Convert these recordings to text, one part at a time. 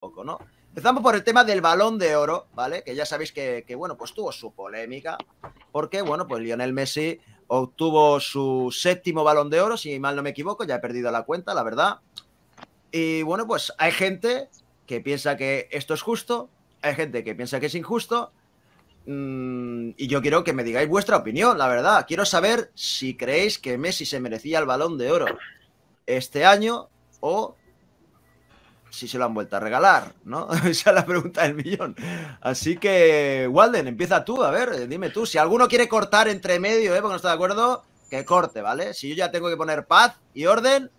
poco, ¿no? Empezamos por el tema del balón de oro, ¿vale? Que ya sabéis que, que, bueno, pues tuvo su polémica, porque, bueno, pues Lionel Messi obtuvo su séptimo balón de oro, si mal no me equivoco, ya he perdido la cuenta, la verdad. Y bueno, pues hay gente que piensa que esto es justo, hay gente que piensa que es injusto, mm, y yo quiero que me digáis vuestra opinión, la verdad. Quiero saber si creéis que Messi se merecía el balón de oro este año o si se lo han vuelto a regalar, ¿no? Esa es la pregunta del millón. Así que, Walden, empieza tú, a ver, dime tú. Si alguno quiere cortar entre medio, ¿eh? porque no está de acuerdo, que corte, ¿vale? Si yo ya tengo que poner paz y orden,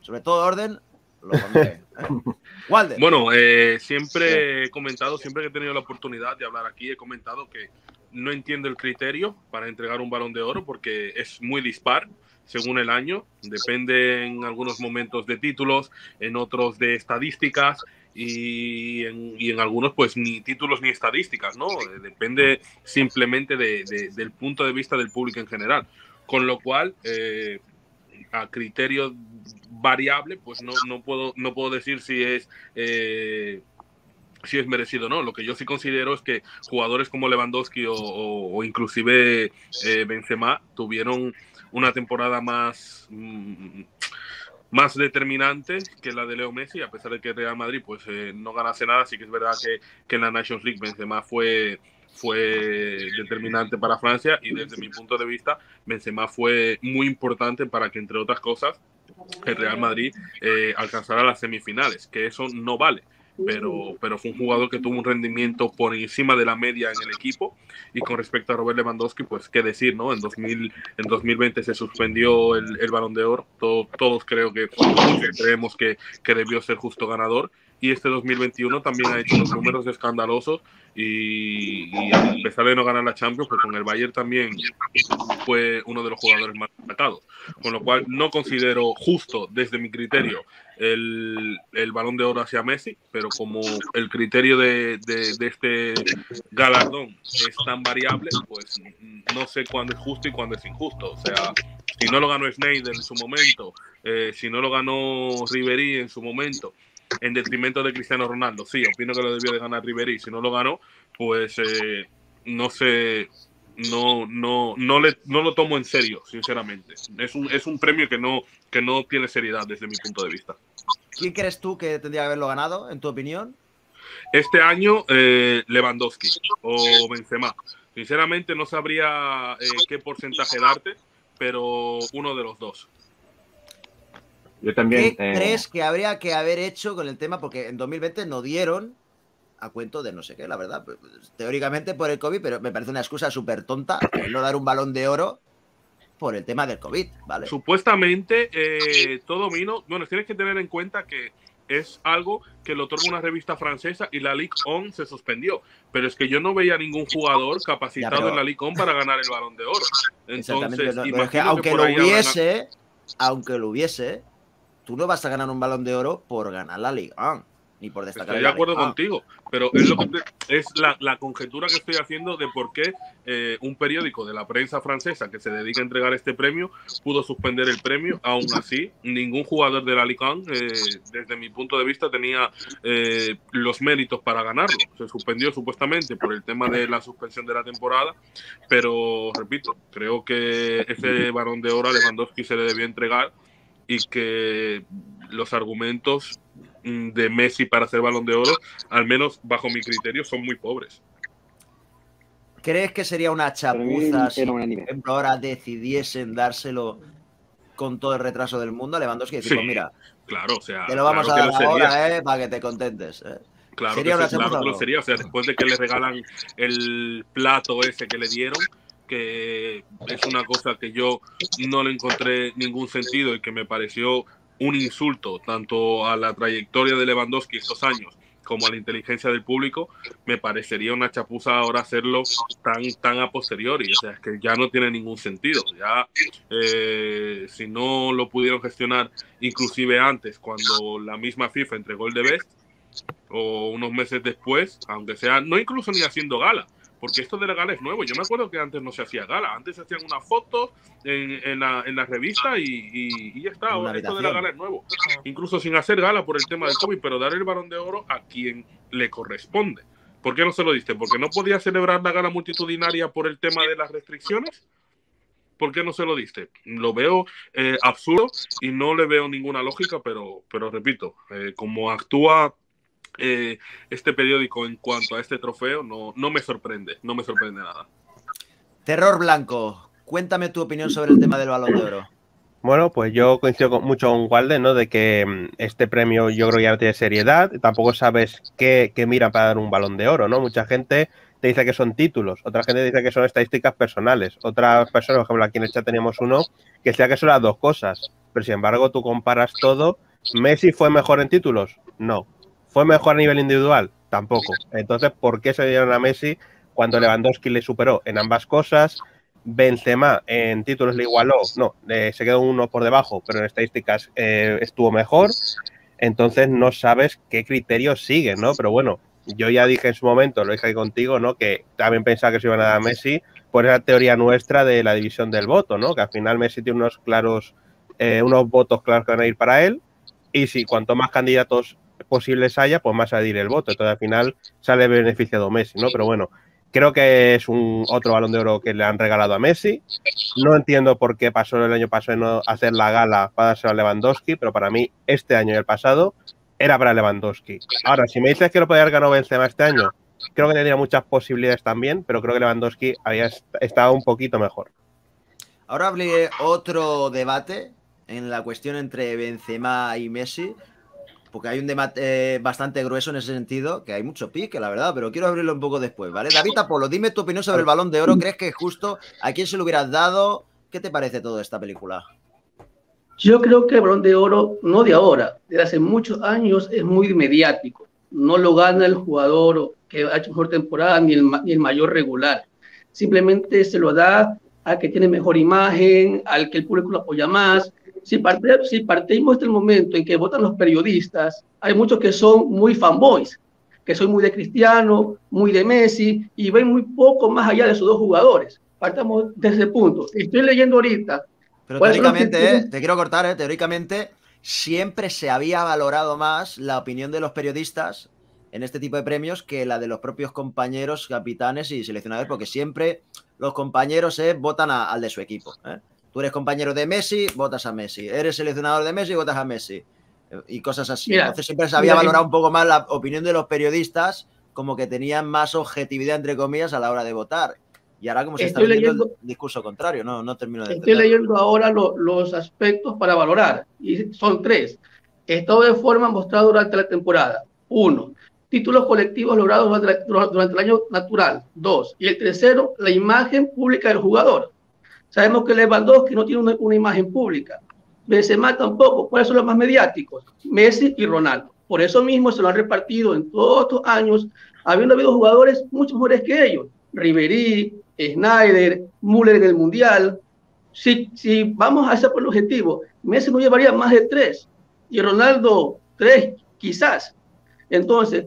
sobre todo orden, lo pondré. ¿eh? Walden. Bueno, eh, siempre he comentado, siempre que he tenido la oportunidad de hablar aquí, he comentado que no entiendo el criterio para entregar un balón de oro porque es muy dispar según el año. Depende en algunos momentos de títulos, en otros de estadísticas y en, algunos pues ni títulos ni estadísticas, ¿no? Depende simplemente del punto de vista del público en general. Con lo cual, eh, a criterio variable, pues no, no, puedo, no puedo decir si es... Eh, si es merecido o no. Lo que yo sí considero es que jugadores como Lewandowski o, inclusive eh, Benzema tuvieron una temporada más, mm, más determinante que la de Leo Messi, a pesar de que Real Madrid pues, eh, no ganase nada, sí que es verdad que, que en la Nations League Benzema fue, fue determinante para Francia y desde mi punto de vista Benzema fue muy importante para que entre otras cosas el Real Madrid eh, alcanzara las semifinales, que eso no vale pero, pero fue un jugador que tuvo un rendimiento por encima de la media en el equipo. Y con respecto a Robert Lewandowski, pues qué decir, ¿no? En, 2000, en 2020 se suspendió el, el balón de oro. todos creo que creemos que, que debió ser justo ganador y este 2021 también ha hecho unos números escandalosos y, a pesar de no ganar la Champions, pues con el Bayern también fue uno de los jugadores más destacados. Con lo cual no considero justo desde mi criterio el, el balón de oro hacia Messi, pero como el criterio de, de, este galardón es tan variable, pues no sé cuándo es justo y cuándo es injusto. O sea, si no lo ganó Schneider en su momento, eh, si no lo ganó Ribery en su momento, en detrimento de Cristiano Ronaldo. Sí, opino que lo debió de ganar Ribery. Si no lo ganó, pues eh, no sé, no, no, no, le, no lo tomo en serio, sinceramente. Es un, es un premio que no, que no tiene seriedad desde mi punto de vista. ¿Quién crees tú que tendría que haberlo ganado, en tu opinión? Este año, eh, Lewandowski o Benzema. Sinceramente, no sabría eh, qué porcentaje darte, pero uno de los dos. Yo también. ¿Qué crees que habría que haber hecho con el tema? Porque en 2020 no dieron a cuento de no sé qué, la verdad. Pues, teóricamente por el COVID, pero me parece una excusa súper tonta no dar un balón de oro por el tema del COVID, ¿vale? Supuestamente eh, todo vino. Bueno, tienes que tener en cuenta que es algo que lo otorga una revista francesa y la Ligue 1 se suspendió. Pero es que yo no veía ningún jugador capacitado en la Ligue 1 para ganar el balón de oro. Entonces, aunque lo hubiese, aunque lo hubiese, tú no vas a ganar un balón de oro por ganar la Liga ni por destacar. Estoy de acuerdo contigo, pero es, lo que es la, conjetura que estoy haciendo de por qué eh, un periódico de la prensa francesa que se dedica a entregar este premio pudo suspender el premio. Aún así, ningún jugador de la Liga eh, desde mi punto de vista, tenía eh, los méritos para ganarlo. Se suspendió supuestamente por el tema de la suspensión de la temporada, pero repito, creo que ese varón de oro a Lewandowski se le debió entregar y que los argumentos mm, de Messi para ser balón de oro, al menos bajo mi criterio, son muy pobres. ¿Crees que sería una chapuza si, por ejemplo, ahora decidiesen dárselo con todo el retraso del mundo a Lewandowski y decir, pues mira, claro, o sea, te lo vamos a dar ahora, eh, para que te contentes. Eh. Claro, sería una chapuza, claro que lo sería. O sea, después de que le regalan el plato ese que le dieron, que es una cosa que yo no le encontré ningún sentido y que me pareció un insulto tanto a la trayectoria de Lewandowski estos años como a la inteligencia del público, me parecería una chapuza ahora hacerlo tan, tan a posteriori. O sea, es que ya no tiene ningún sentido. Ya, eh, si no lo pudieron gestionar inclusive antes, cuando la misma FIFA entregó el de Best, o unos meses después, aunque sea, no incluso ni haciendo gala, porque esto de la gala es nuevo. Yo me acuerdo que antes no se hacía gala, antes se hacían una foto en, en, la, en la, revista y, y, ya está. Ahora esto de la gala es nuevo. Incluso sin hacer gala por el tema del COVID, pero dar el balón de oro a quien le corresponde. ¿Por qué no se lo diste? ¿Porque no podía celebrar la gala multitudinaria por el tema de las restricciones? ¿Por qué no se lo diste? Lo veo eh, absurdo y no le veo ninguna lógica, pero, pero repito, eh, como actúa eh, este periódico en cuanto a este trofeo, no, no me sorprende, no me sorprende nada. Terror Blanco, cuéntame tu opinión sobre el tema del balón de oro. Bueno, pues yo coincido con, mucho con Walden, ¿no? De que mm, este premio yo creo que ya no tiene seriedad, tampoco sabes qué, qué mira para dar un balón de oro, ¿no? Mucha gente te dice que son títulos, otra gente dice que son estadísticas personales, otras personas, por ejemplo, aquí en el chat teníamos uno que decía que son las dos cosas, pero sin embargo tú comparas todo. ¿Messi fue mejor en títulos? No. ¿Fue mejor a nivel individual? Tampoco. Entonces, ¿por qué se dieron a Messi cuando Lewandowski le superó en ambas cosas? Benzema en títulos le igualó, no, se quedó uno por debajo, pero en estadísticas eh, estuvo mejor. Entonces no sabes qué criterios siguen, ¿no? Pero bueno, yo ya dije en su momento, lo dije ahí contigo, ¿no? Que también pensaba que se iban a dar a Messi por esa teoría nuestra de la división del voto, ¿no? Que al final Messi tiene unos claros, eh, unos votos claros que van a ir para él. Y si cuanto más candidatos posibles haya, pues más a ir el voto. Entonces al final sale beneficiado Messi, ¿no? Pero bueno, creo que es un otro balón de oro que le han regalado a Messi. No entiendo por qué pasó el año pasado no hacer la gala para dárselo a Lewandowski, pero para mí este año y el pasado era para Lewandowski. Ahora, si me dices que lo podía haber ganado Benzema este año, creo que tenía muchas posibilidades también, pero creo que Lewandowski había estado un poquito mejor. Ahora hablé otro debate en la cuestión entre Benzema y Messi, porque hay un debate bastante grueso en ese sentido, que hay mucho pique, la verdad, pero quiero abrirlo un poco después, ¿vale? David Apolo, dime tu opinión sobre el Balón de Oro, ¿crees que es justo? ¿A quién se lo hubieras dado? ¿Qué te parece toda esta película? Yo creo que el balón de oro, no de ahora, de hace muchos años, es muy mediático. No lo gana el jugador que ha hecho mejor temporada ni el, ni el mayor regular. Simplemente se lo da al que tiene mejor imagen, al que el público lo apoya más. Si, parte, si partimos del momento en que votan los periodistas, hay muchos que son muy fanboys, que son muy de Cristiano, muy de Messi y ven muy poco más allá de esos dos jugadores. Partamos de ese punto. Estoy leyendo ahorita pero teóricamente, eh, te quiero cortar, eh, teóricamente siempre se había valorado más la opinión de los periodistas en este tipo de premios que la de los propios compañeros, capitanes y seleccionadores, porque siempre los compañeros eh, votan al de su equipo. Tú eres compañero de Messi, votas a Messi. Eres seleccionador de Messi, votas a Messi. Y cosas así. Entonces siempre se había valorado un poco más la opinión de los periodistas, como que tenían más objetividad, entre comillas, a la hora de votar. Y ahora como se está leyendo el discurso contrario, no, no termino de Estoy leyendo ahora los aspectos para valorar, y son tres. Estado de forma mostrado durante la temporada. Uno, títulos colectivos logrados durante, el año natural. Dos, y el tercero, la imagen pública del jugador. Sabemos que Lewandowski no tiene una, imagen pública. Benzema tampoco. ¿Cuáles son los más mediáticos? Messi y Ronaldo. Por eso mismo se lo han repartido en todos estos años, habiendo habido jugadores mucho mejores que ellos. Ribery, Snyder, Müller en el Mundial. Si, si vamos a hacer por el objetivo, Messi no llevaría más de tres y Ronaldo tres, quizás. Entonces,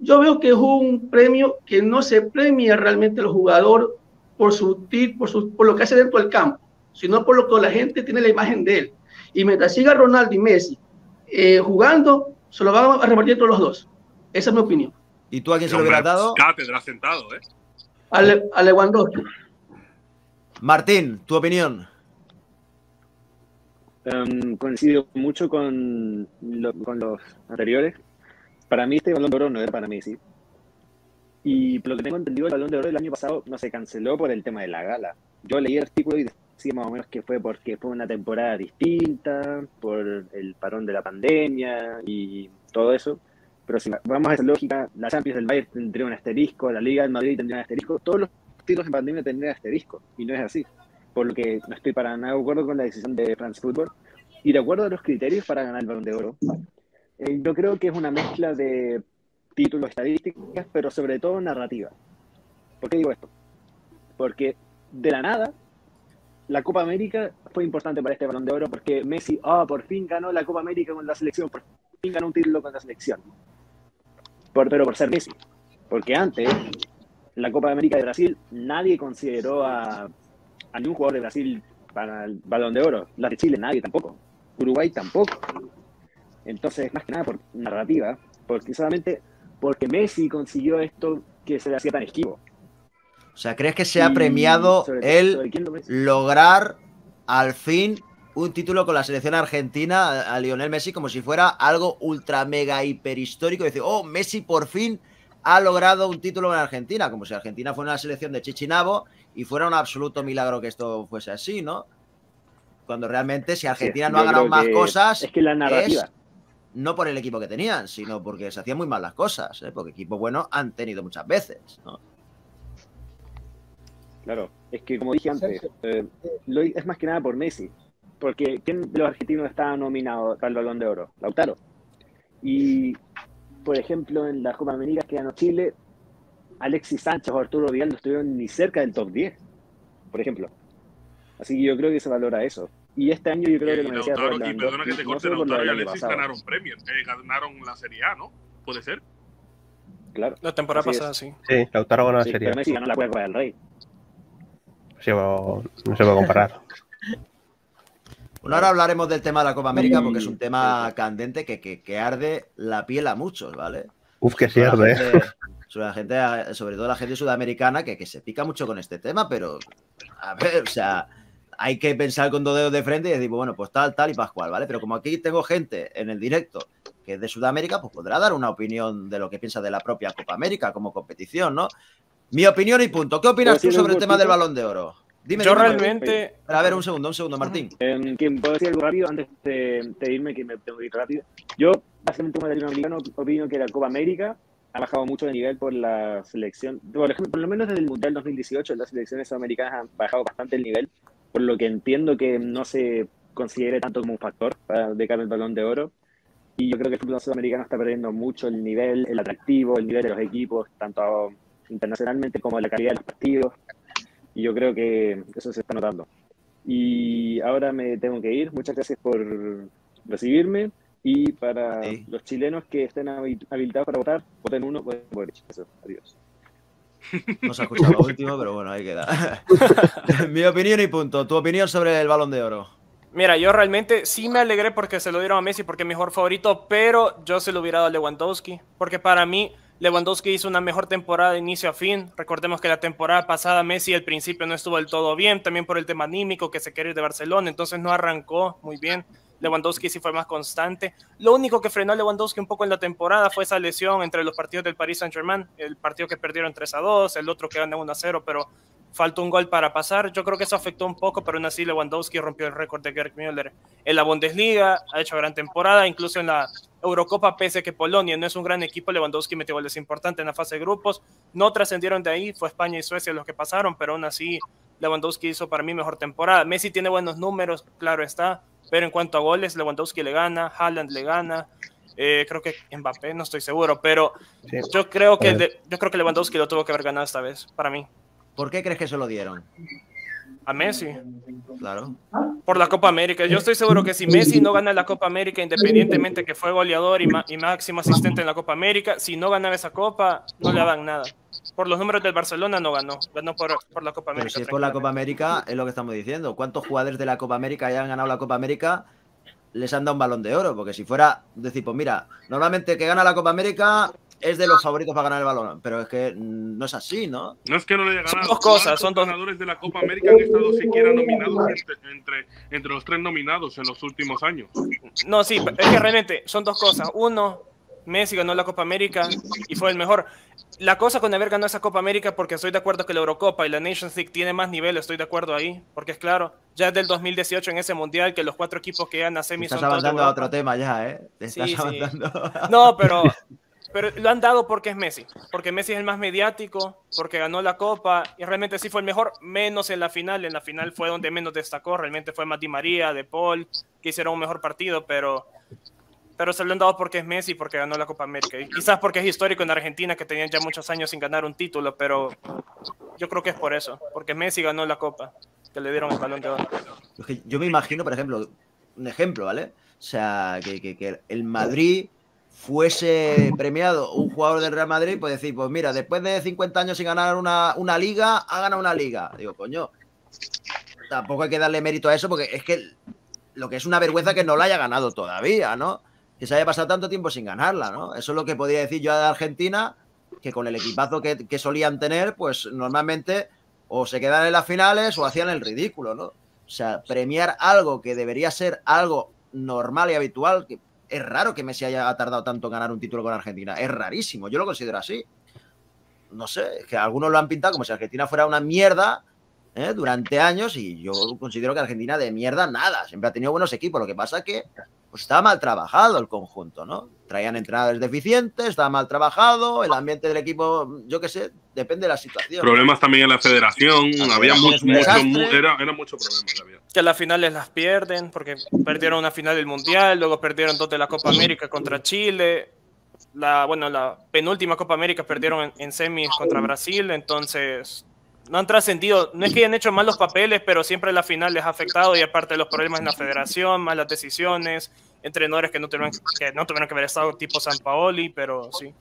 yo veo que es un premio que no se premia realmente al jugador por, su, por, su, por lo que hace dentro del campo, sino por lo que la gente tiene la imagen de él. Y mientras siga Ronaldo y Messi eh, jugando, se lo van a repartir entre los dos. Esa es mi opinión. ¿Y tú a quién se lo hubieras dado? Cátedra sentado, ¿eh? a, Lewandowski. Martín, tu opinión. Um, coincido mucho con, con, los anteriores. Para mí este balón de oro no era para Messi. Y por lo que tengo entendido, el balón de oro del año pasado no se canceló por el tema de la gala. Yo leí el artículo y decía más o menos que fue porque fue una temporada distinta, por el parón de la pandemia y todo eso. Pero si vamos a esa lógica, la Champions del Bayern tendría un asterisco, la Liga del Madrid tendría un asterisco, todos los títulos en pandemia tendrían asterisco, y no es así. Por lo que no estoy para nada de acuerdo con la decisión de France Football. Y de acuerdo a los criterios para ganar el Balón de Oro, eh, yo creo que es una mezcla de títulos estadísticas, pero sobre todo narrativa. ¿Por qué digo esto? Porque de la nada, la Copa América fue importante para este Balón de Oro porque Messi, ah, por fin ganó la Copa América con la selección, por fin ganó un título con la selección por, pero por ser Messi. Porque antes la Copa América de Brasil nadie consideró a, a ningún jugador de Brasil para el balón de oro. La de Chile nadie tampoco. Uruguay tampoco. Entonces, más que nada por narrativa, porque solamente porque Messi consiguió esto que se le hacía tan esquivo. O sea, ¿crees que se ha premiado el lograr al fin un título con la selección argentina a Lionel Messi como si fuera algo ultra mega hiper histórico? Decir, oh, Messi por fin ha logrado un título en Argentina, como si Argentina fuera una selección de Chichinabo y fuera un absoluto milagro que esto fuese así, ¿no? Cuando realmente si Argentina no ha ganado más cosas... Es que la narrativa no por el equipo que tenían, sino porque se hacían muy mal las cosas, ¿eh? porque equipos buenos han tenido muchas veces. ¿no? Claro, es que como dije antes, eh, es más que nada por Messi, porque ¿quién de los argentinos estaba nominado para el Balón de Oro? Lautaro. Y, por ejemplo, en la Copa América que ganó Chile, Alexis Sánchez o Arturo Vidal no estuvieron ni cerca del top 10, por ejemplo. Así que yo creo que se valora eso. Y este año yo creo que lo decía Y perdona que te corte, no Lautaro y Alexis ganaron premios, eh, ganaron la Serie A, ¿no? ¿Puede ser? Claro. La temporada pasada, sí. Sí, Lautaro ganó la Serie A. Pero Messi ganó la Copa del Rey. Sí, no se puede comparar. Bueno, ahora hablaremos del tema de la Copa América porque es un tema candente que, que, arde la piel a muchos, ¿vale? Uf, que sí arde. sobre la gente, sobre todo la gente sudamericana, que, que se pica mucho con este tema, pero a ver, o sea, hay que pensar con dos dedos de frente y decir, bueno, pues tal, tal y pascual, ¿vale? Pero como aquí tengo gente en el directo que es de Sudamérica, pues podrá dar una opinión de lo que piensa de la propia Copa América como competición, ¿no? Mi opinión y punto. ¿Qué opinas tú sobre el tema del balón de oro? Dime, yo realmente. A ver, un segundo, un segundo, Martín. Eh, ¿Puedo decir algo rápido antes de, irme, que me tengo que ir rápido? Yo, básicamente, como latinoamericano, opino que la Copa América ha bajado mucho de nivel por la selección. Por ejemplo, por lo menos desde el Mundial 2018, las selecciones sudamericanas han bajado bastante el nivel por lo que entiendo que no se considere tanto como un factor para de cara al balón de oro. Y yo creo que el fútbol sudamericano está perdiendo mucho el nivel, el atractivo, el nivel de los equipos, tanto internacionalmente como la calidad de los partidos. Y yo creo que eso se está notando. Y ahora me tengo que ir. Muchas gracias por recibirme. Y para los chilenos que estén habilitados para votar, voten uno, voten por Eso. Adiós. No se ha escuchado lo último, pero bueno, ahí queda. Mi opinión y punto. Tu opinión sobre el balón de oro. Mira, yo realmente sí me alegré porque se lo dieron a Messi porque es mejor favorito, pero yo se lo hubiera dado a Lewandowski, porque para mí Lewandowski hizo una mejor temporada de inicio a fin. Recordemos que la temporada pasada Messi al principio no estuvo del todo bien, también por el tema anímico que se quiere ir de Barcelona, entonces no arrancó muy bien. Lewandowski sí fue más constante. Lo único que frenó a Lewandowski un poco en la temporada fue esa lesión entre los partidos del Paris Saint-Germain, el partido que perdieron 3 a 2, el otro que gana 1 a 0, pero faltó un gol para pasar. Yo creo que eso afectó un poco, pero aún así Lewandowski rompió el récord de Gerd Müller en la Bundesliga, ha hecho gran temporada, incluso en la Eurocopa, pese que Polonia no es un gran equipo, Lewandowski metió goles importantes en la fase de grupos, no trascendieron de ahí, fue España y Suecia los que pasaron, pero aún así Lewandowski hizo para mí mejor temporada. Messi tiene buenos números, claro está, pero en cuanto a goles, Lewandowski le gana, Haaland le gana, eh, creo que Mbappé, no estoy seguro, pero yo, creo que yo creo que Lewandowski lo tuvo que haber ganado esta vez, para mí. ¿Por qué crees que se lo dieron? A Messi. Claro. Por la Copa América. Yo estoy seguro que si Messi no gana la Copa América, independientemente que fue goleador y, y máximo asistente en la Copa América, si no ganaba esa Copa, no le dan nada por los números del Barcelona no ganó, ganó por, la Copa América. Pero si es por la Copa América, es lo que estamos diciendo. ¿Cuántos jugadores de la Copa América ya han ganado la Copa América? Les han dado un balón de oro, porque si fuera decir, pues mira, normalmente que gana la Copa América es de los favoritos para ganar el balón, pero es que no es así, ¿no? No es que no le haya ganado. Son dos cosas, son dos ganadores de la Copa América han estado siquiera nominados entre, entre los tres nominados en los últimos años. No, sí, es que realmente son dos cosas. Uno, Messi ganó la Copa América y fue el mejor. La cosa con haber ganado esa Copa América, porque estoy de acuerdo que la Eurocopa y la Nations League tiene más nivel, estoy de acuerdo ahí, porque es claro, ya es del 2018 en ese mundial que los cuatro equipos que ganan semis Estás avanzando a otro tema ya, ¿eh? estás avanzando. No, pero, pero lo han dado porque es Messi, porque Messi es el más mediático, porque ganó la Copa y realmente sí fue el mejor, menos en la final. En la final fue donde menos destacó, realmente fue Mati María, De Paul, que hicieron un mejor partido, pero pero se lo han dado porque es Messi, porque ganó la Copa América. Y quizás porque es histórico en Argentina, que tenían ya muchos años sin ganar un título, pero yo creo que es por eso, porque Messi ganó la Copa, que le dieron el balón de oro. Yo me imagino, por ejemplo, un ejemplo, ¿vale? O sea, que, que, el Madrid fuese premiado un jugador del Real Madrid, pues decir, pues mira, después de 50 años sin ganar una, una liga, ha ganado una liga. Digo, coño, tampoco hay que darle mérito a eso porque es que lo que es una vergüenza que no la haya ganado todavía, ¿no? Que se haya pasado tanto tiempo sin ganarla, ¿no? Eso es lo que podría decir yo de Argentina, que con el equipazo que, que solían tener, pues normalmente o se quedan en las finales o hacían el ridículo, ¿no? O sea, premiar algo que debería ser algo normal y habitual, que es raro que Messi haya tardado tanto en ganar un título con Argentina. Es rarísimo, yo lo considero así. No sé, es que algunos lo han pintado como si Argentina fuera una mierda ¿eh? durante años y yo considero que Argentina de mierda nada. Siempre ha tenido buenos equipos. Lo que pasa es que pues, estaba mal trabajado el conjunto, ¿no? Traían entrenadores deficientes, estaba mal trabajado, el ambiente del equipo, yo qué sé, depende de la situación. Problemas también en la federación, había mucho, mucho, era, era mucho problema. Había. Que las finales las pierden, porque perdieron una final del Mundial, luego perdieron dos de la Copa América contra Chile. La, bueno, la penúltima Copa América perdieron en, en semis contra Brasil, entonces no han trascendido, no es que hayan hecho mal los papeles, pero siempre la final les ha afectado y aparte de los problemas en la federación, malas decisiones, entrenadores que no tuvieron que, no tuvieron que haber estado tipo San Paoli, pero sí.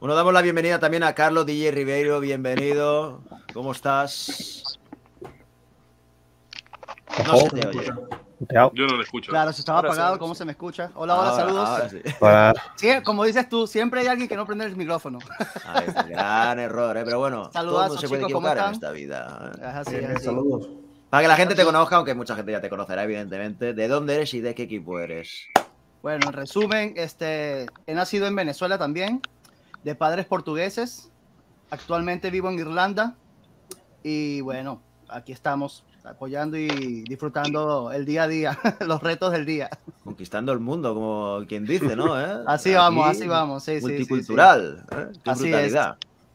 Bueno, damos la bienvenida también a Carlos DJ Ribeiro, bienvenido. ¿Cómo estás? Yo no lo escucho. Claro, se estaba Ahora apagado, sí. ¿cómo se me escucha? Hola, hola, Ahora- saludos. ahora sí. Sí, como dices tú, siempre hay alguien que no prende el micrófono. Está, gran error, ¿eh? pero bueno, todo Saludazos, mundo se puede chicos, ¿cómo equivocar en esta vida. ¿eh? Bien, es así. saludos. Para que la gente te conozca, aunque mucha gente ya te conocerá, evidentemente, de dónde eres y de qué equipo eres. Bueno, en resumen, este, he nacido en Venezuela también, de padres portugueses. Actualmente vivo en Irlanda y bueno, aquí estamos apoyando y disfrutando el día a día, los retos del día. Conquistando el mundo, como quien dice, ¿no? ¿Eh? Así vamos, así vamos, sí, sí, sí, sí. Multicultural. ¿eh? Qué Así es.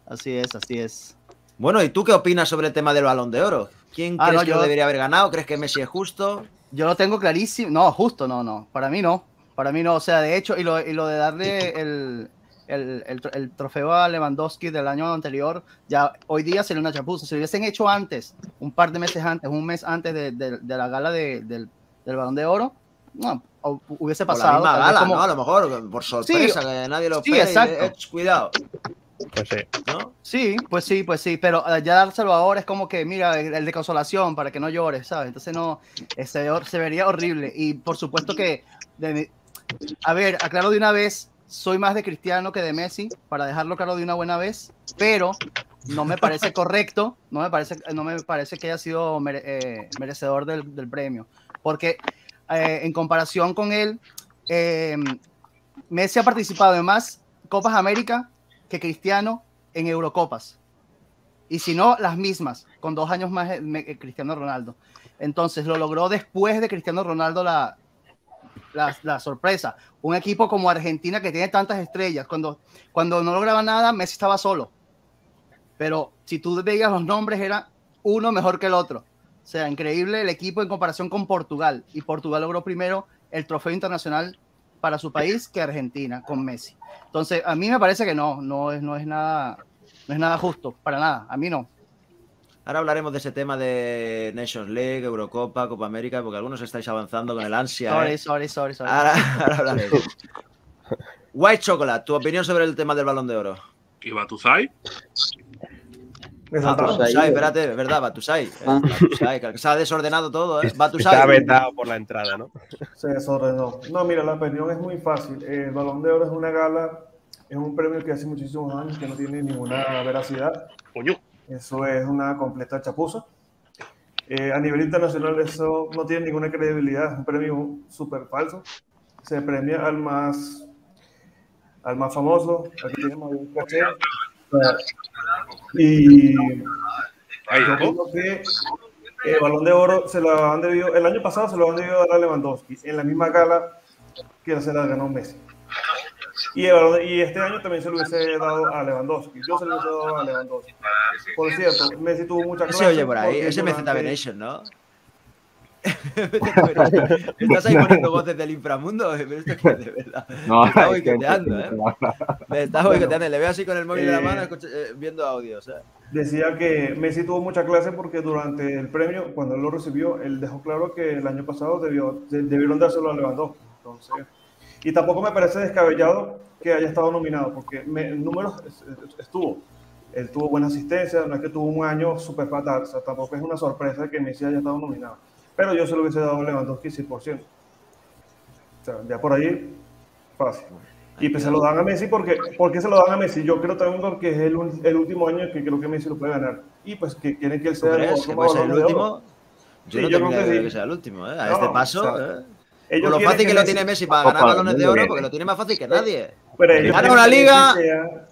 Así es, así es. Bueno, ¿y tú qué opinas sobre el tema del balón de oro? ¿Quién Ah, crees no, que yo- debería haber ganado? ¿Crees que Messi es justo? Yo lo tengo clarísimo. No, justo, no, no. Para mí no. Para mí no. O sea, de hecho, y lo, y lo de darle el, el, el el trofeo a Lewandowski del año anterior, ya hoy día sería una chapuza. Si lo hubiesen hecho antes, un par de meses antes, un mes antes de, de- de la gala de- del, del balón de oro, no, hubiese Por la pasado. misma gala, como- ¿no? A lo mejor, por sorpresa, que nadie lo Sí, y, exacto. eh, cuidado, Pues sí. ¿no? Sí, pues sí, pues sí, pero eh, ya dárselo ahora es como que, mira, el de consolación para que no llores, ¿sabes? Entonces no, eh, se, se vería horrible. Y por supuesto que, de a ver, aclaro de una vez, soy más de Cristiano que de Messi, para dejarlo claro de una buena vez, pero no me parece correcto, no me parece, no me parece que haya sido mere- eh, merecedor del, del premio, porque eh, en comparación con él, eh, Messi ha participado en más Copas América que Cristiano en Eurocopas. Y si no, las mismas, con dos años más eh, Cristiano Ronaldo. Entonces lo logró después de Cristiano Ronaldo la, la, la sorpresa. Un equipo como Argentina que tiene tantas estrellas. Cuando, cuando no lograba nada, Messi estaba solo. Pero si tú veías los nombres, era uno mejor que el otro. O sea, increíble el equipo en comparación con Portugal. Y Portugal logró primero el trofeo internacional para su país que Argentina con Messi. Entonces, a mí me parece que no, no es, no es nada, no es nada justo, para nada, a mí no. Ahora hablaremos de ese tema de Nations League, Eurocopa, Copa América, porque algunos estáis avanzando con el ansia. Sorry, ¿eh? sorry, sorry, sorry. Ahora, ahora hablaremos. White Chocolate, tu opinión sobre el tema del balón de oro. ¿Y Batusai? Ah, espérate, es verdad, Batusai. eh, Ah. Batusai, se ha desordenado todo, ¿eh? Está Batusai. vetado por la entrada, ¿no? Se desordenó. No, mira, la opinión es muy fácil. El Balón de Oro es una gala, es un premio que hace muchísimos años que no tiene ninguna veracidad. Coño. Eso es una completa chapuza. Eh, a nivel internacional eso no tiene ninguna credibilidad, es un premio súper falso. Se premia al más, al más famoso, al que tiene mayor caché. Y yo ¿no? creo que el balón de oro se lo han debido, el año pasado se lo han debido dar a Lewandowski en la misma gala que se la ganó Messi. Y, el balón- y este año también se lo hubiese dado a Lewandowski. Yo se lo hubiese dado a Lewandowski. Por cierto, Messi tuvo mucha Ese clase. oye por ahí, ese Venation, ¿no? Estás ahí poniendo voces del inframundo, pero esto que es de verdad. No, Me está es que- boicoteando, ¿eh? Me está Bueno, boicoteando, le veo así con el móvil en la eh, mano escucha- eh, viendo audios. ¿eh? Decía que Messi tuvo mucha clase porque durante el premio, cuando él lo recibió, él dejó claro que el año pasado debió, de- debieron dárselo a Lewandowski. Entonces, Y tampoco me parece descabellado que haya estado nominado, porque me, números es- es- estuvo. Él tuvo buena asistencia, no es que tuvo un año súper fatal, o sea, tampoco es una sorpresa que Messi haya estado nominado. Pero yo se lo hubiese dado a Lewandowski 100%. O sea, ya por ahí, fácil. Y pues se lo dan a Messi porque, ¿por qué se lo dan a Messi? Yo creo también porque es el, el último año que creo que Messi lo puede ganar. Y pues que quieren que él ¿Tú sea el último? Yo no creo que sea el último, ¿eh? A este paso, ¿eh? Ellos Por lo fácil que lo tiene Messi para ganar balones de oro, porque lo tiene más fácil que nadie. Pero ellos Gana una liga, sea-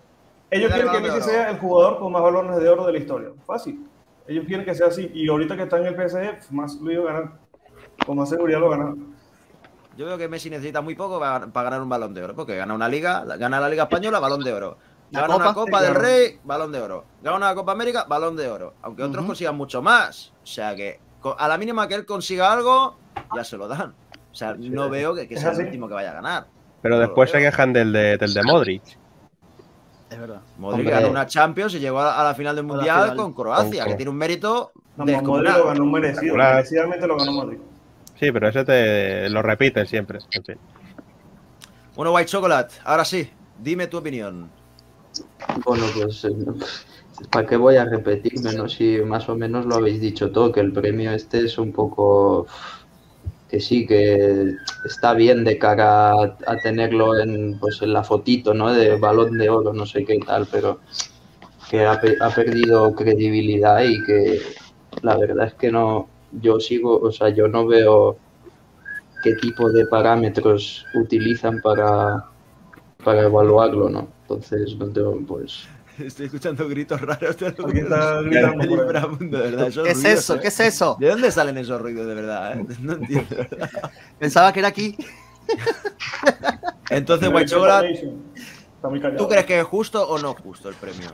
ellos quieren que Messi sea el jugador con más balones de oro de la historia. Fácil. Ellos quieren que sea así. Y ahorita que está en el PSG, más lo iba a ganar. Con más seguridad lo ganan. Yo veo que Messi necesita muy poco para, para ganar un balón de oro, porque gana una liga, gana la Liga Española, balón de oro. La Gana una Copa, Copa del. Rey, balón de oro. Gana una Copa América, balón de oro. Aunque otros consigan mucho más. O sea que a la mínima que él consiga algo, ya se lo dan. O sea, no veo que, sea el último que vaya a ganar. Pero No después se quejan del de, del de Modric. Es verdad. Modric Hombre. ganó una Champions y llegó a la, a la final del Mundial final. con Croacia, Con- que tiene un mérito No, lo ganó merecido. Espectacular. Merecidamente lo ganó Madrid. Sí, pero ese te lo repiten siempre. En fin. Bueno, White Chocolate, ahora sí, dime tu opinión. Bueno, pues, eh, ¿para qué voy a repetirme? No? Si más o menos lo habéis dicho todo, que el premio este es un poco. Que sí, que está bien de cara a, tenerlo en, pues, en la fotito, ¿no? De balón de oro, no sé qué tal, pero que ha, ha perdido credibilidad y que la verdad es que no. Yo sigo, o sea, yo no veo qué tipo de parámetros utilizan para, para evaluarlo, ¿no? Entonces, no tengo, pues. Estoy escuchando gritos raros de está gritando inframundo, de verdad. esos ¿Qué es ruidos, eso? ¿eh? ¿Qué es eso? ¿De dónde salen esos ruidos de verdad? eh? No entiendo. de verdad. Pensaba que era aquí. Entonces, White. ¿tú crees que es justo o no justo el premio?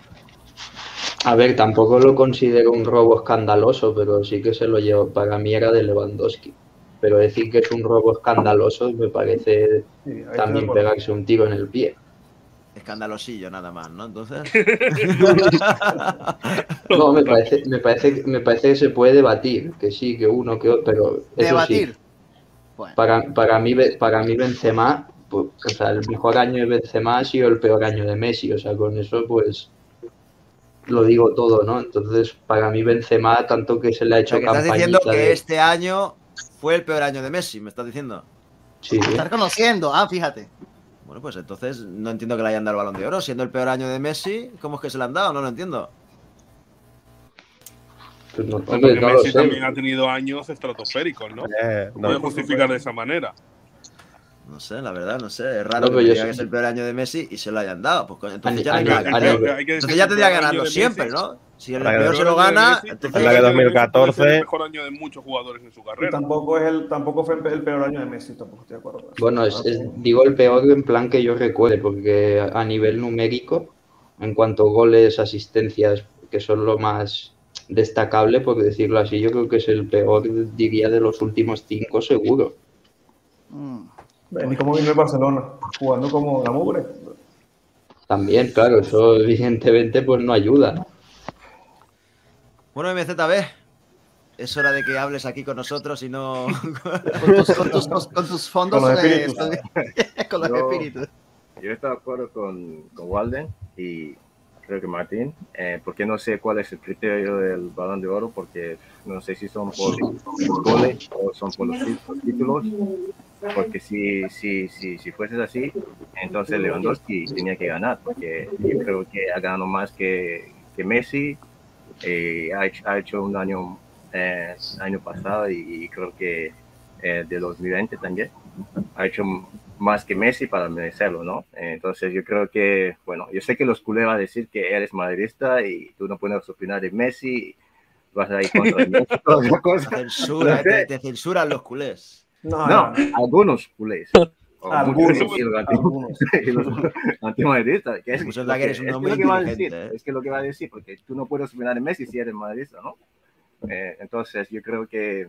A ver, tampoco lo considero un robo escandaloso, pero sí que se lo llevo. Para mí era de Lewandowski. Pero decir que es un robo escandaloso me parece Sí, también pegarse un tiro en el pie. Escandalosillo nada más, ¿no? Entonces. No, me parece, me parece, me parece que se puede debatir, que sí, que uno, que otro, pero eso Debatir. sí, Bueno, para, para mí, para mí Benzema, pues, o sea, el mejor año de Benzema ha sido el peor año de Messi, o sea, con eso pues lo digo todo, ¿no? Entonces, para mí Benzema, tanto que se le ha hecho que estás diciendo que de... este año fue el peor año de Messi, ¿me estás diciendo? Sí, está reconociendo. Ah, fíjate. Bueno, pues entonces no entiendo que le hayan dado el balón de oro. Siendo el peor año de Messi, ¿cómo es que se le han dado? No lo entiendo. pues no, Porque hombre, no lo Messi también ha tenido años estratosféricos, ¿no? Eh, no, Puede justificar de esa manera. No sé, la verdad, no sé. Es raro No, que diga que es el peor año de Messi y se lo hayan dado. Pues entonces ya hay hay decir Entonces ya tendría que ganarlo siempre, Messi- ¿no? Si el peor se lo gana, Messi- entonces La que el año de Messi 2014 puede ser el mejor año de muchos jugadores en su Y carrera. tampoco, es el, tampoco fue el peor año de Messi, tampoco estoy de acuerdo. con eso. Bueno, es, es- digo el peor en plan que yo recuerde, porque a nivel numérico, en cuanto a goles, asistencias, que son lo más destacable, por decirlo así, yo creo que es el peor, diría, de los últimos cinco seguro. Mm. ¿y cómo vino el Barcelona? Jugando como la mugre. También, claro, eso evidentemente pues no ayuda. Bueno, MZB, es hora de que hables aquí con nosotros y no. Con tus, con tus- con tus fondos. Con los eh, espíritus. con los Yo- espíritus. Yo de acuerdo con, con Walden y creo que Martín, eh, porque no sé cuál es el criterio del balón de oro, porque no sé si son por los goles o son por los títulos, porque si, si, si, si fuese así, entonces Lewandowski tenía que ganar, porque yo creo que ha ganado más que, que Messi, eh, ha, hecho, ha hecho un año, eh, año pasado y, y creo que eh, de 2020 también ha hecho más que Messi para merecerlo, ¿no? Entonces yo creo que, bueno, yo sé que los culés van a decir que eres madridista y tú no puedes opinar de Messi, vas a ir contra el Messi, todas esas cosas. Censura, te, te censuran los culés. No, No, algunos culés. Algunos. antimadridistas, que es, Pues es la que que, eres un es hombre lo que va a decir, ¿eh? es que lo que va a decir, porque tú no puedes opinar de Messi si eres madridista, ¿no? Eh, entonces yo creo que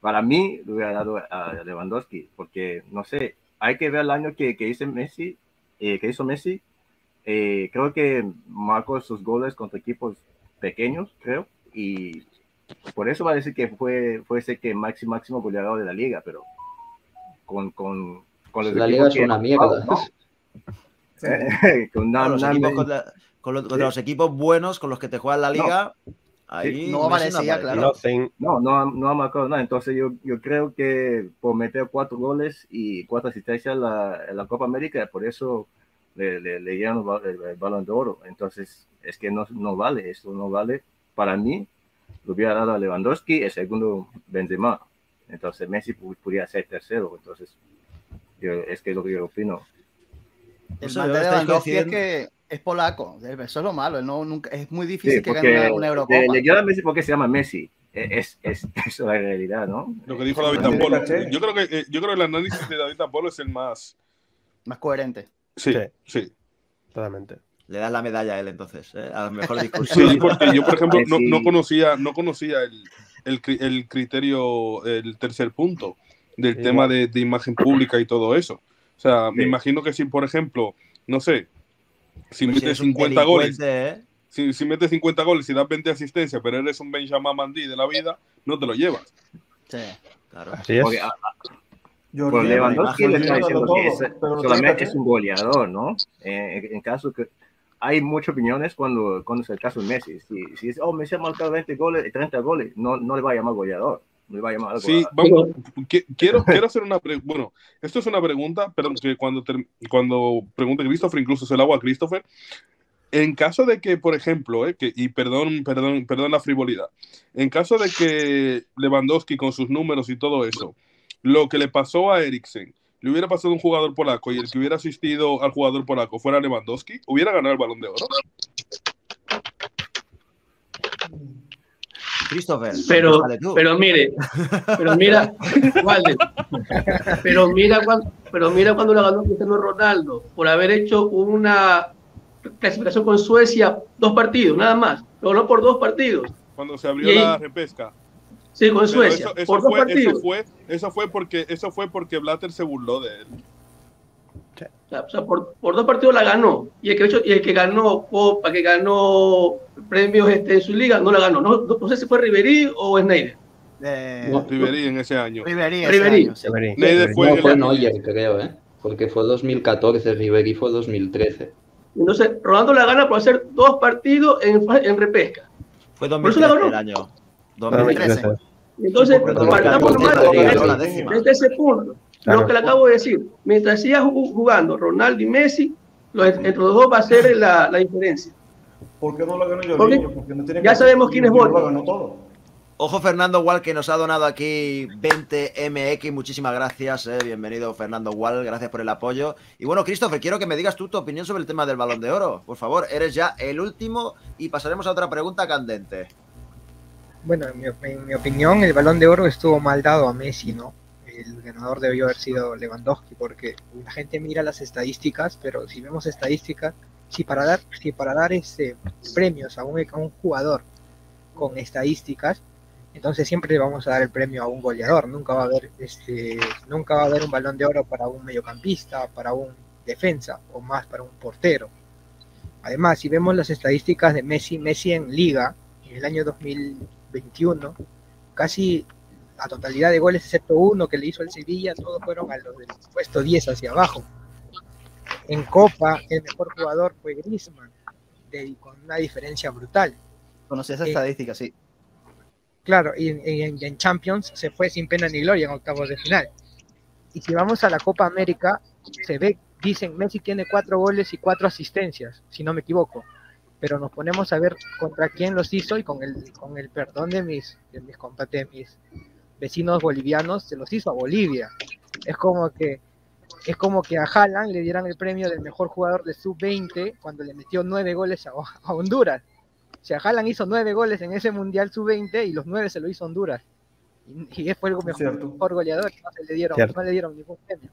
para mí lo hubiera dado a Lewandowski, porque no sé, hay que ver el año que, que hizo Messi, eh, que hizo Messi. eh, creo que marcó sus goles contra equipos pequeños, creo, y por eso va a decir que fue, fue ese que máximo, máximo goleador de la liga, pero con, con, con los La equipos liga es una mierda. ¿no? Con los, equipos, contra, con los- contra los equipos buenos con los que te juegan la liga, ahí No aparecía, claro. No, no ha, no ha marcado nada. Entonces yo, yo creo que por meter cuatro goles y cuatro asistencias en la, en la Copa América, por eso le, le, le dieron el, el- balón de oro. Entonces es que no, no vale, esto no vale. Para mí, lo hubiera dado a Lewandowski, el segundo Benzema. Entonces Messi podría ser tercero. Entonces yo, es que lo que yo opino. El yo de Lewandowski es que es polaco. Eso es lo malo. él No, nunca, es muy Sí, difícil que porque gane una, una Eurocopa. le, le a Messi porque se llama Messi. Es, es, es la realidad, ¿no? Lo que dijo David caché. Yo creo que eh, yo creo que el análisis de David Tampolo es el más. Más coherente. Sí, Sí. sí. Totalmente. Le das la medalla a él entonces, ¿eh? a lo mejor discurso. Sí, porque yo, por ejemplo, no, Sí. no conocía, no conocía el, el, el criterio, el tercer punto del Sí. tema de, de imagen pública y todo eso. O sea, me Sí. imagino que si, por ejemplo, no sé, si Pues si metes un 50 goles, ¿eh? si, si metes 50 goles y das 20 asistencias, pero eres un Benjamin Mandí de la vida, no te lo llevas. Sí. Claro. Así es. Porque a- Jordi Por Alba, Lewandowski le está diciendo que es, solamente es un goleador, ¿no? Eh, en, en caso que hay muchas opiniones cuando, cuando es el caso de Messi. Si, si es, oh, Messi ha marcado 20 goles, 30 goles, no, no le va a llamar goleador. Le va a llamar. Sí, vamos, qui- quiero, quiero hacer una pregunta. Bueno, esto es una pregunta, perdón, que cuando, cuando pregunte Christopher, incluso se la hago a Christopher. En caso de que, por ejemplo, eh, que, y perdón, perdón, perdón la frivolidad, en caso de que Lewandowski con sus números y todo eso, lo que le pasó a Eriksen, le hubiera pasado a un jugador polaco y el que hubiera asistido al jugador polaco fuera Lewandowski, hubiera ganado el balón de oro. Christopher, Pero, pero mire, pero mira, Walden, pero mira cuando, pero mira cuando lo ganó Cristiano Ronaldo por haber hecho una clasificación con Suecia, dos partidos, nada más. Lo ganó por dos partidos. Cuando se abrió Y- la repesca. Sí, con Suecia, eso, eso por dos fue, eso partidos. fue, eso fue porque, eso fue porque Blatter se burló de él. O sea, o sea, por, por dos partidos la ganó. Y el que, hecho- y el que ganó Copa, que ganó premios este, en su liga, no la ganó. No, no- no sé si fue Ribery o Snyder. Eh, No. Ribery en ese año. Ribery. Snyder fue No, fue Neuer, creo, ¿eh? Porque fue 2014, Ribery fue 2013. Entonces, Ronaldo la gana por hacer dos partidos en, en repesca. Fue Por eso la 2013 ganó. el año. 2013. 2013. Entonces, partamos 2014 nomás ganó desde- desde ese punto. Claro. Lo que le acabo de decir, mientras siga ju- jugando Ronaldo y Messi, los- entre los dos va a ser la, la diferencia. ¿Por qué no lo ganó Jorginho? Porque no tiene ya que- sabemos quién es lo ganó todo. Ojo Fernando Wall que nos ha donado aquí 20 MX, muchísimas gracias, eh. bienvenido Fernando Wall, gracias por el apoyo. Y bueno, Christopher, quiero que me digas tú tu opinión sobre el tema del balón de oro, por favor, eres ya el último y pasaremos a otra pregunta candente. Bueno, en mi, en mi opinión, el balón de oro estuvo mal dado a Messi, ¿no? El ganador debió haber sido Lewandowski, porque la gente mira las estadísticas, pero si vemos estadísticas, si para dar, si para dar este, premios a un, a un jugador con estadísticas, entonces siempre le vamos a dar el premio a un goleador. Nunca va a haber, este, nunca va a haber un balón de oro para un mediocampista, para un defensa o más para un portero. Además, si vemos las estadísticas de Messi, Messi en liga, en el año 2021, casi la totalidad de goles, excepto uno que le hizo el Sevilla, todos fueron a los del puesto 10 hacia abajo. En Copa, el mejor jugador fue Griezmann, de- con una diferencia brutal. Conocí esa Eh, estadística, sí. Claro, y en, Champions se fue sin pena ni gloria en octavos de final. Y si vamos a la Copa América, se ve, dicen, Messi tiene cuatro goles y cuatro asistencias, si no me equivoco. Pero nos ponemos a ver contra quién los hizo y con el, con el perdón de mis, de mis, de mis vecinos bolivianos, se los hizo a Bolivia. Es como que es como que a Haaland le dieran el premio del mejor jugador de sub-20 cuando le metió nueve goles a, a Honduras. O sea, Haaland hizo nueve goles en ese Mundial sub-20 y los nueve se lo hizo Honduras. Y, y fue el mejor, mejor goleador, no, se le dieron, Cierto. no le dieron ningún premio.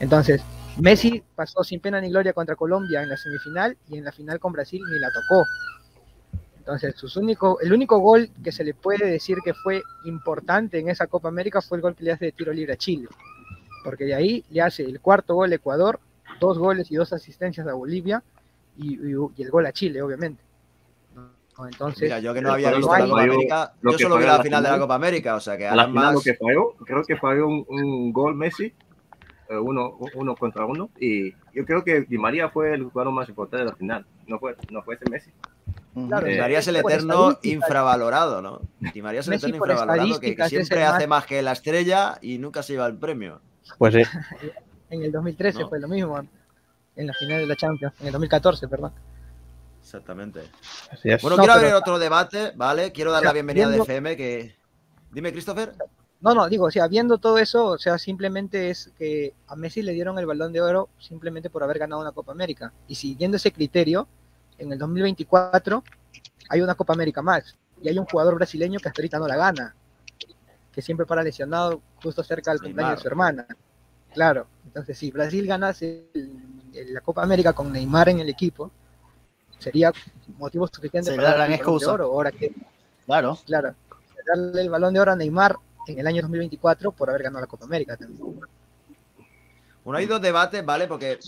Entonces, Messi pasó sin pena ni gloria contra Colombia en la semifinal y en la final con Brasil ni la tocó. Entonces, sus único, el único gol que se le puede decir que fue importante en esa Copa América fue el gol que le hace de tiro libre a Chile. Porque de ahí le hace el cuarto gol a Ecuador, dos goles y dos asistencias a Bolivia y, y- y el gol a Chile, obviamente. ¿No? Entonces, Mira, yo que no había visto la Copa América, lo yo solo vi la la final de la. Copa América, o sea que A la ahora final lo que falló, creo que falló un, un gol Messi eh, uno, uno contra uno. Y yo creo que Di María fue el jugador más importante de la final. No fue, no fue ese Messi. Claro, Di María es el eterno infravalorado, ¿no? Di María es el Messi eterno infravalorado que, que siempre hace más- más que la estrella y nunca se lleva el premio. Pues sí. En el 2013 No. fue lo mismo, en la final de la Champions, en el 2014, perdón. Exactamente. Así es. Bueno, No, quiero pero- abrir otro debate, ¿vale? Quiero dar O sea, la bienvenida viendo- a FM que... Dime, Christopher. No, no, digo, o sea, viendo todo eso, o sea, simplemente es que a Messi le dieron el balón de oro simplemente por haber ganado una Copa América. Y siguiendo ese criterio, en el 2024 hay una Copa América más. Y hay un jugador brasileño que hasta ahorita no la gana, que siempre para lesionado justo cerca del cumpleaños de su hermana. Claro, entonces si Brasil ganase el- el- la Copa América con Neymar en el equipo, sería motivo suficiente Sería para darle el balón de excusa. oro. Ahora que, Claro. claro, darle el balón de oro a Neymar en el año 2024 por haber ganado la Copa América también. Bueno, hay dos debates, ¿vale? Porque